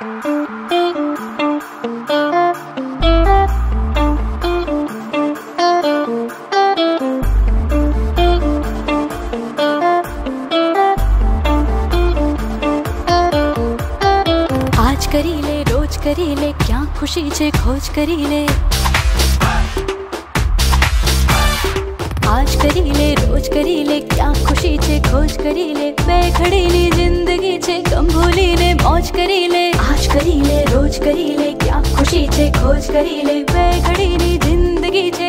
आज करी ले रोज करी ले क्या खुशी छे खोज करी ले करी ले, क्या खुशी छे खोज करी ले। मैं खड़ी ली ज़िंदगी छे कम भूली ले मौज करी ले। आज करी ले, रोज करी ले, क्या खुशी छे खोज करी ले। मैं खड़ी ली ज़िंदगी छे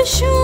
the shoe